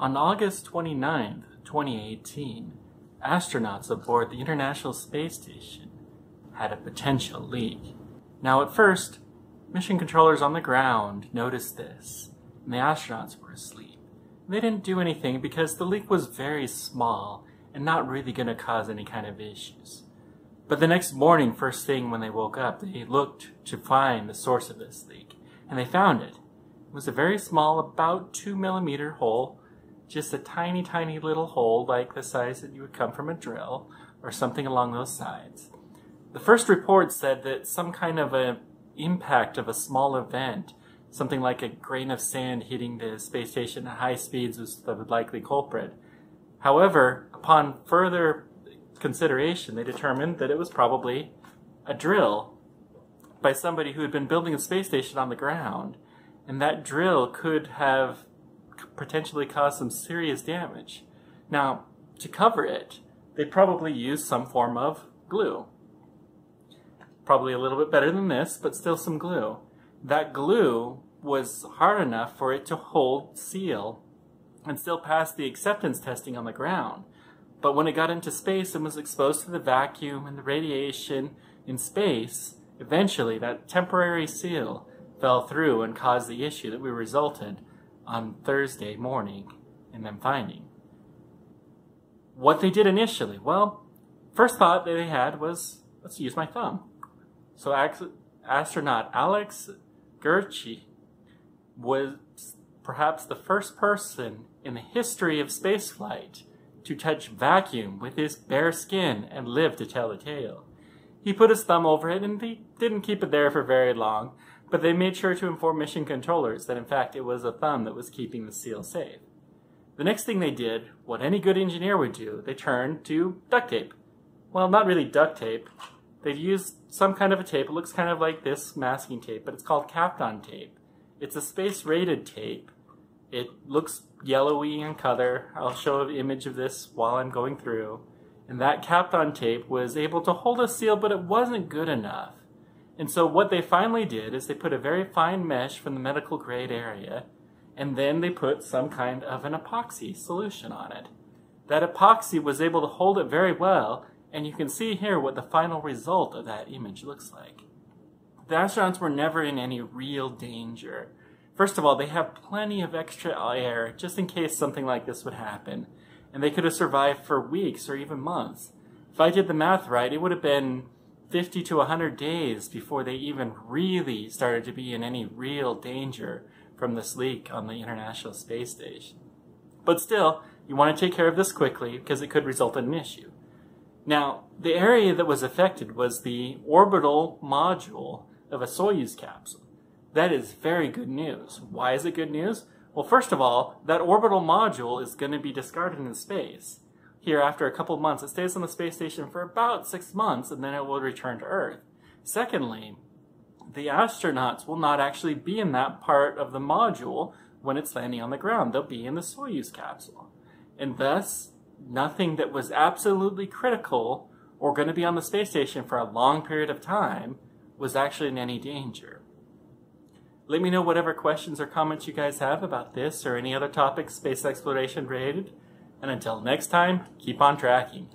On August 29, 2018, astronauts aboard the International Space Station had a potential leak. Now, at first, mission controllers on the ground noticed this, and the astronauts were asleep. They didn't do anything because the leak was very small and not really going to cause any kind of issues. But the next morning, first thing when they woke up, they looked to find the source of this leak, and they found it. It was a very small, about two millimeter hole just a tiny, tiny little hole like the size that you would come from a drill or something along those sides. The first report said that some kind of an impact of a small event, something like a grain of sand hitting the space station at high speeds was the likely culprit. However, upon further consideration, they determined that it was probably a drill by somebody who had been building a space station on the ground, and that drill could have potentially cause some serious damage. Now, to cover it, they probably used some form of glue. Probably a little bit better than this, but still some glue. That glue was hard enough for it to hold seal and still pass the acceptance testing on the ground. But when it got into space and was exposed to the vacuum and the radiation in space, eventually that temporary seal fell through and caused the issue that we resulted on Thursday morning and them finding. What they did initially, well, first thought that they had was, let's use my thumb. So astronaut Alex Gerst was perhaps the first person in the history of spaceflight to touch vacuum with his bare skin and live to tell the tale. He put his thumb over it and he didn't keep it there for very long, but they made sure to inform mission controllers that in fact it was a thumb that was keeping the seal safe. The next thing they did, what any good engineer would do, they turned to duct tape. Well, not really duct tape. They've used some kind of a tape. It looks kind of like this masking tape, but it's called Kapton tape. It's a space-rated tape. It looks yellowy in color. I'll show an image of this while I'm going through. And that Kapton tape was able to hold a seal, but it wasn't good enough. And so what they finally did is they put a very fine mesh from the medical grade area, and then they put some kind of an epoxy solution on it. That epoxy was able to hold it very well, and you can see here what the final result of that image looks like. The astronauts were never in any real danger. First of all, they have plenty of extra air just in case something like this would happen, and they could have survived for weeks or even months. If I did the math right, it would have been 50 to 100 days before they even really started to be in any real danger from this leak on the International Space Station. But still, you want to take care of this quickly because it could result in an issue. Now, the area that was affected was the orbital module of a Soyuz capsule. That is very good news. Why is it good news? Well, first of all, that orbital module is going to be discarded in space here after a couple months. It stays on the space station for about six months and then it will return to Earth. Secondly, the astronauts will not actually be in that part of the module when it's landing on the ground. They'll be in the Soyuz capsule. And thus, nothing that was absolutely critical or going to be on the space station for a long period of time was actually in any danger. Let me know whatever questions or comments you guys have about this or any other topics space exploration related. And until next time, keep on tracking.